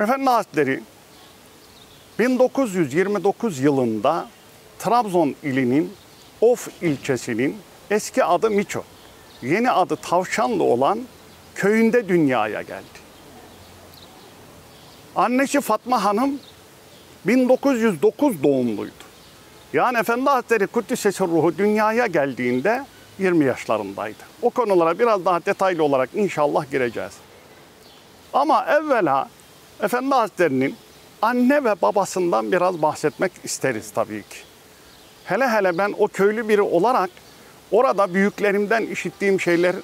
Efendi Hazretleri 1929 yılında Trabzon ilinin Of ilçesinin eski adı Miço, yeni adı Tavşanlı olan köyünde dünyaya geldi. Annesi Fatma Hanım 1909 doğumluydu. Yani Efendi Hazretleri Kuddisesi ruhu dünyaya geldiğinde 20 yaşlarındaydı. O konulara biraz daha detaylı olarak inşallah gireceğiz. Ama evvela Efendi Hazretleri'nin anne ve babasından biraz bahsetmek isteriz tabii ki. Hele hele ben o köylü biri olarak orada büyüklerimden işittiğim şeyler,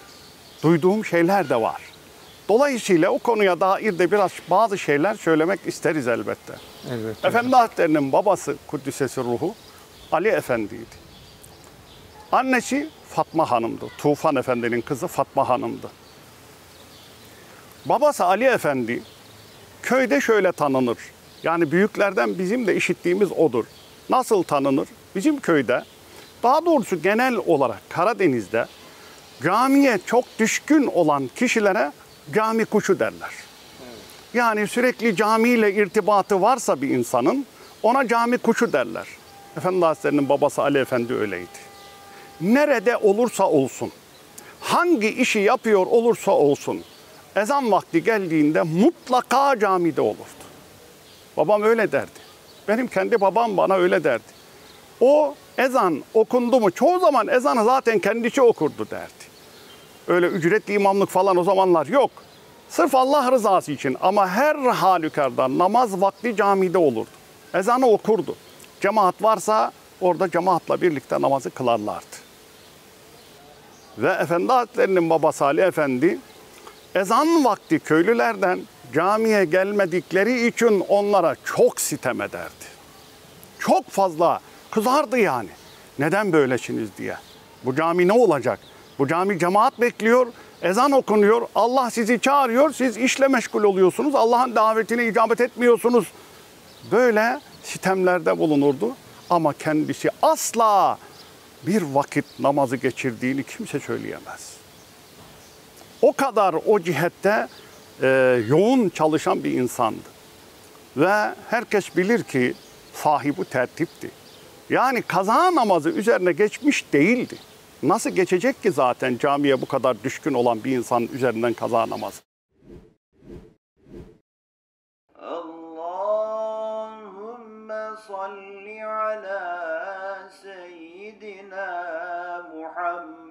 duyduğum şeyler de var. Dolayısıyla o konuya dair de biraz bazı şeyler söylemek isteriz elbette. Elbette. Efendi Hazretleri'nin babası Kuddisesi ruhu Ali Efendi'ydi. Annesi Fatma Hanım'dı. Tufan Efendi'nin kızı Fatma Hanım'dı. Babası Ali Efendi köyde şöyle tanınır. Yani büyüklerden bizim de işittiğimiz odur. Nasıl tanınır? Bizim köyde daha doğrusu genel olarak Karadeniz'de camiye çok düşkün olan kişilere cami kuşu derler. Yani sürekli camiyle irtibatı varsa bir insanın ona cami kuşu derler. Efendi Hazretleri'nin babası Ali Efendi öyleydi. Nerede olursa olsun, hangi işi yapıyor olursa olsun, ezan vakti geldiğinde mutlaka camide olurdu. Babam öyle derdi. Benim kendi babam bana öyle derdi. O ezan okundu mu çoğu zaman ezanı zaten kendisi okurdu derdi. Öyle ücretli imamlık falan o zamanlar yok. Sırf Allah rızası için ama her halükarda namaz vakti camide olurdu. Ezanı okurdu. Cemaat varsa orada cemaatla birlikte namazı kılarlardı. Ve Efendi Hazretleri'nin babası Ali Efendi ezan vakti köylülerden camiye gelmedikleri için onlara çok sitem ederdi. Çok fazla kızardı yani. Neden böylesiniz diye. Bu cami ne olacak? Bu cami cemaat bekliyor, ezan okunuyor, Allah sizi çağırıyor, siz işle meşgul oluyorsunuz, Allah'ın davetine icabet etmiyorsunuz. Böyle sitemlerde bulunurdu ama kendisi asla bir vakit namazı geçirdiğini kimse söyleyemez. O kadar o cihette e, yoğun çalışan bir insandı. Ve herkes bilir ki sahibi tertipti. Yani kaza namazı üzerine geçmiş değildi. Nasıl geçecek ki zaten camiye bu kadar düşkün olan bir insan üzerinden kaza namazı? Allahümme salli ala seyyidina Muhammedin